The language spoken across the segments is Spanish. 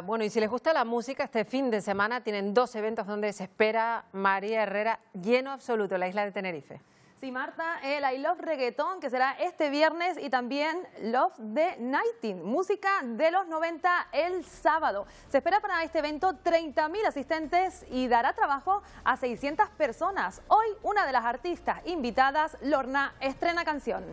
Bueno, y si les gusta la música, este fin de semana tienen dos eventos donde se espera María Herrera lleno absoluto, la isla de Tenerife. Sí, Marta, el I Love Reggaeton, que será este viernes, y también Love the Nighting, música de los 90 el sábado. Se espera para este evento 30.000 asistentes y dará trabajo a 600 personas. Hoy, una de las artistas invitadas, Lorna, estrena canción.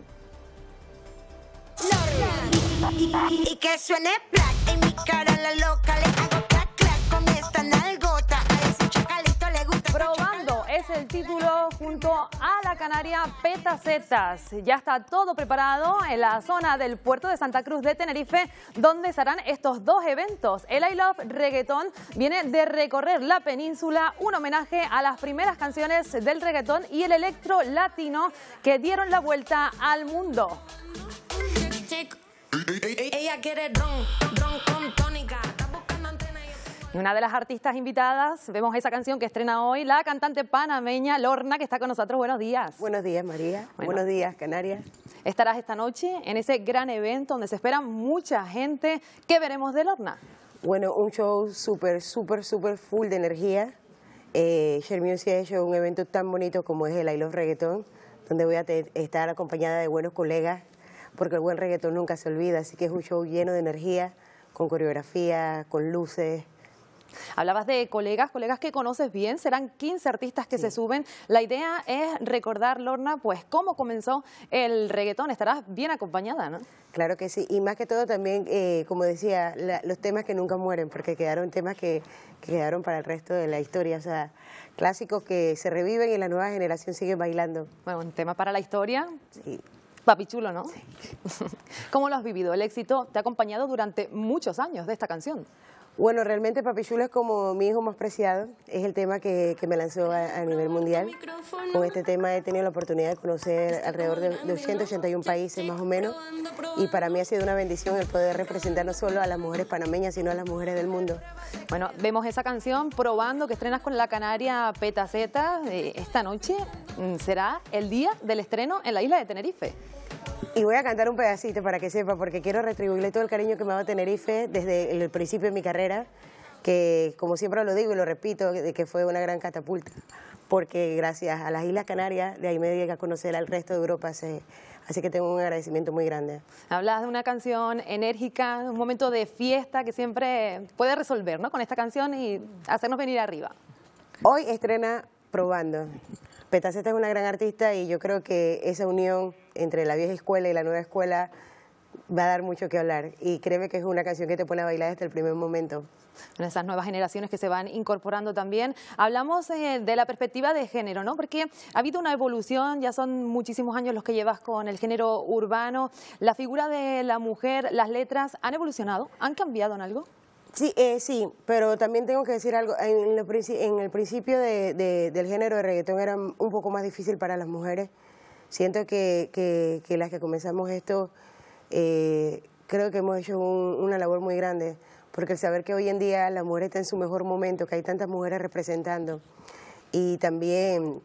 Lorna. Y, que suene black cara la loca, le hago clac clac con esta nalgota. A ese chacalito le gusta. Probando es el título junto a la canaria Petacetas. Ya está todo preparado en la zona del puerto de Santa Cruz de Tenerife, donde serán estos dos eventos. El I Love Reggaeton viene de recorrer la península, un homenaje a las primeras canciones del reggaetón y el electro latino que dieron la vuelta al mundo. Ella quiere ron. Y una de las artistas invitadas, vemos esa canción que estrena hoy, la cantante panameña Lorna, que está con nosotros. Buenos días. Buenos días, María. Buenos días, Canarias. Estarás esta noche en ese gran evento donde se espera mucha gente. ¿Qué veremos de Lorna? Bueno, un show súper, súper, súper full de energía. Eh, Music ha hecho un evento tan bonito como es el I Love Reggaeton, donde voy a estar acompañada de buenos colegas porque el buen reggaetón nunca se olvida, así que es un show lleno de energía, con coreografía, con luces. Hablabas de colegas, colegas que conoces bien, serán 15 artistas que se suben. La idea es recordar, Lorna, pues cómo comenzó el reggaetón. Estarás bien acompañada, ¿no? Claro que sí, y más que todo también, eh, como decía, los temas que nunca mueren, porque quedaron temas que, que, quedaron para el resto de la historia, o sea, clásicos que se reviven y la nueva generación sigue bailando. Bueno, un tema para la historia. Sí. Papi chulo, ¿no? Sí. ¿Cómo lo has vivido? El éxito te ha acompañado durante muchos años de esta canción. Bueno, realmente Papi Chulo es como mi hijo más preciado, es el tema que, me lanzó a, nivel mundial. Con este tema he tenido la oportunidad de conocer alrededor de, de 80, 81 países más o menos y para mí ha sido una bendición el poder representar no solo a las mujeres panameñas, sino a las mujeres del mundo. Bueno, vemos esa canción probando que estrenas con la canaria Petaceta eh, esta noche. Mm, será el día del estreno en la isla de Tenerife. Y voy a cantar un pedacito para que sepa, porque quiero retribuirle todo el cariño que me ha dado Tenerife desde el principio de mi carrera, que como siempre lo digo y lo repito, de que fue una gran catapulta, porque gracias a las Islas Canarias, de ahí me di a conocer al resto de Europa, así que tengo un agradecimiento muy grande. Hablas de una canción enérgica, un momento de fiesta que siempre puede resolver, ¿no? Con esta canción y hacernos venir arriba. Hoy estrena Probando. Petaceta es una gran artista y yo creo que esa unión entre la vieja escuela y la nueva escuela va a dar mucho que hablar. Y créeme que es una canción que te pone a bailar desde el primer momento. En esas nuevas generaciones que se van incorporando también. Hablamos eh, de la perspectiva de género, ¿no? Porque ha habido una evolución, ya son muchísimos años los que llevas con el género urbano. La figura de la mujer, las letras, ¿han evolucionado? ¿Han cambiado en algo? Sí, eh, sí, pero también tengo que decir algo. En, el principio del género de reggaetón era un poco más difícil para las mujeres. Siento que, que, las que comenzamos esto, eh, creo que hemos hecho una labor muy grande, porque el saber que hoy en día la mujer está en su mejor momento, que hay tantas mujeres representando, y también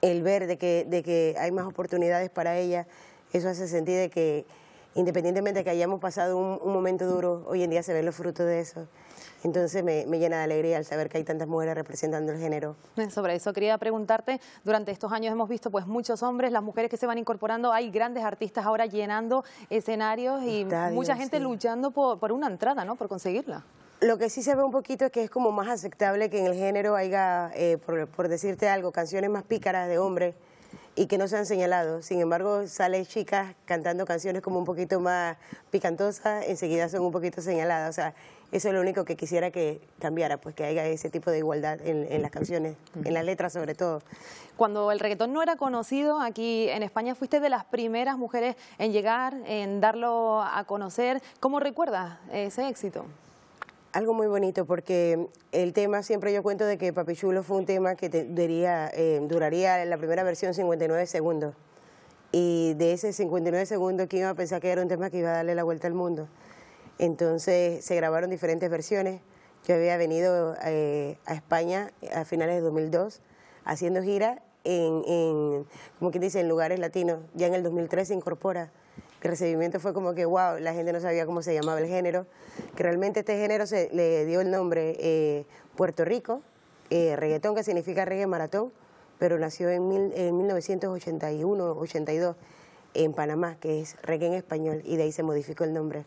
el ver de que, de que hay más oportunidades para ellas, eso hace sentir de que independientemente de que hayamos pasado un, momento duro, hoy en día se ven los frutos de eso. Entonces me, llena de alegría al saber que hay tantas mujeres representando el género. Sobre eso quería preguntarte, durante estos años hemos visto pues muchos hombres, las mujeres que se van incorporando, hay grandes artistas ahora llenando escenarios y mucha gente luchando por, una entrada, ¿no? por conseguirla. Lo que sí se ve un poquito es que es como más aceptable que en el género haya, eh, por, por decirte algo, canciones más pícaras de hombres y que no se han señalado. Sin embargo, salen chicas cantando canciones como un poquito más picantosas, enseguida son un poquito señaladas. O sea, eso es lo único que quisiera que cambiara, pues que haya ese tipo de igualdad en, las canciones, en las letras sobre todo. Cuando el reggaetón no era conocido, aquí en España fuiste de las primeras mujeres en llegar, en darlo a conocer. ¿Cómo recuerdas ese éxito? Algo muy bonito porque el tema, siempre yo cuento de que Papi Chulo fue un tema que diría, eh, duraría la primera versión 59 segundos. Y de ese 59 segundos, ¿quién iba a pensar que era un tema que iba a darle la vuelta al mundo? Entonces se grabaron diferentes versiones. Yo había venido eh, a España a finales de 2002 haciendo gira en, en, como quien dice, en lugares latinos. Ya en el 2003 se incorpora el recibimiento fue como que, wow, la gente no sabía cómo se llamaba el género, que realmente este género se le dio el nombre eh, Puerto Rico, eh, reggaetón que significa reggae maratón, pero nació en, mil- en 1981-82 en Panamá, que es reggae en español, y de ahí se modificó el nombre.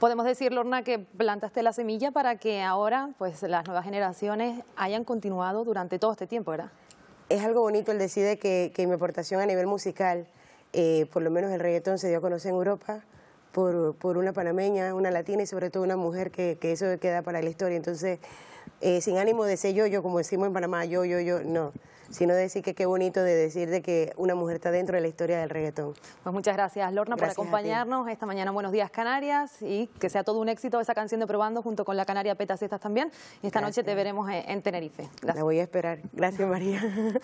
Podemos decir, Lorna, que plantaste la semilla para que ahora pues, las nuevas generaciones hayan continuado durante todo este tiempo, ¿verdad? es algo bonito el decir de que, que mi aportación a nivel musical, eh, por lo menos el reggaetón se dio a conocer en Europa por, por una panameña, una latina y sobre todo una mujer que, que eso queda para la historia. Entonces, eh, sin ánimo de ser yo, yo como decimos en Panamá, yo, yo, yo, no, sino decir que qué bonito de decir de que una mujer está dentro de la historia del reggaetón. Pues muchas gracias, Lorna, Gracias por acompañarnos esta mañana en Buenos Días Canarias y que sea todo un éxito esa canción de Probando junto con la Canaria Petacetas también. Y esta noche te Gracias. veremos en, en Tenerife. Gracias. La voy a esperar. Gracias, María.